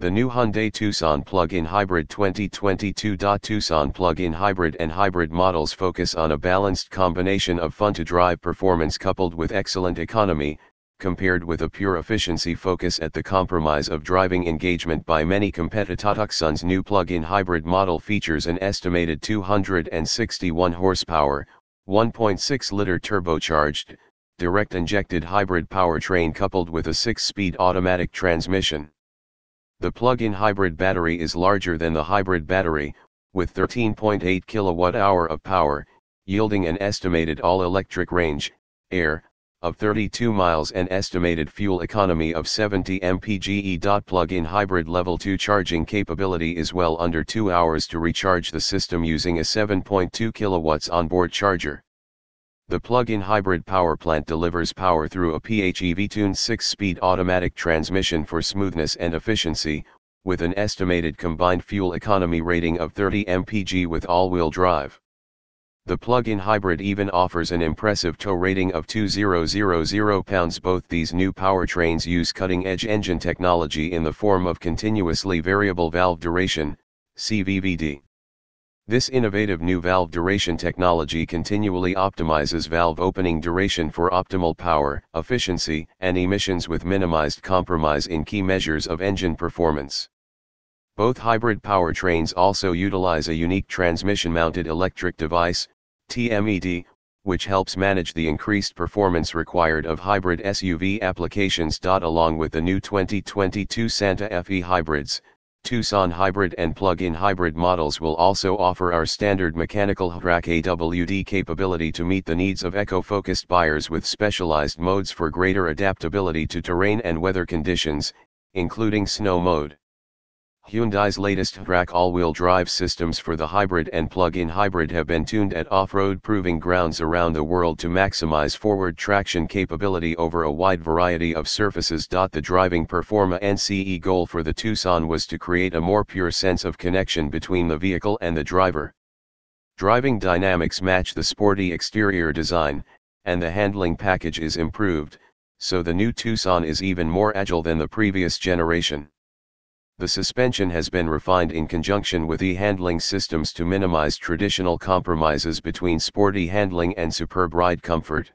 The new Hyundai Tucson plug-in hybrid 2022. Tucson plug-in hybrid and hybrid models focus on a balanced combination of fun-to-drive performance coupled with excellent economy, compared with a pure efficiency focus at the compromise of driving engagement by many competitors. Tucson's new plug-in hybrid model features an estimated 261 horsepower, 1.6-liter turbocharged, direct-injected hybrid powertrain coupled with a 6-speed automatic transmission. The plug-in hybrid battery is larger than the hybrid battery, with 13.8 kWh of power, yielding an estimated all-electric range, air, of 32 miles and estimated fuel economy of 70 mpge. Plug-in hybrid level 2 charging capability is well under 2 hours to recharge the system using a 7.2 kilowatts onboard charger. The plug-in hybrid power plant delivers power through a PHEV-tuned 6-speed automatic transmission for smoothness and efficiency, with an estimated combined fuel economy rating of 30 mpg with all-wheel drive. The plug-in hybrid even offers an impressive tow rating of 2000 pounds. Both these new powertrains use cutting-edge engine technology in the form of continuously variable valve duration, CVVD. This innovative new valve duration technology continually optimizes valve opening duration for optimal power, efficiency, and emissions with minimized compromise in key measures of engine performance. Both hybrid powertrains also utilize a unique transmission-mounted electric device, TMED, which helps manage the increased performance required of hybrid SUV applications. Along with the new 2022 Santa Fe hybrids, Tucson hybrid and plug-in hybrid models will also offer our standard mechanical HTRAC AWD capability to meet the needs of eco-focused buyers with specialized modes for greater adaptability to terrain and weather conditions, including snow mode. Hyundai's latest HTRAC all-wheel drive systems for the hybrid and plug-in hybrid have been tuned at off-road proving grounds around the world to maximize forward traction capability over a wide variety of surfaces. The driving Performa NCE goal for the Tucson was to create a more pure sense of connection between the vehicle and the driver. Driving dynamics match the sporty exterior design, and the handling package is improved, so the new Tucson is even more agile than the previous generation. The suspension has been refined in conjunction with e-handling systems to minimize traditional compromises between sporty handling and superb ride comfort.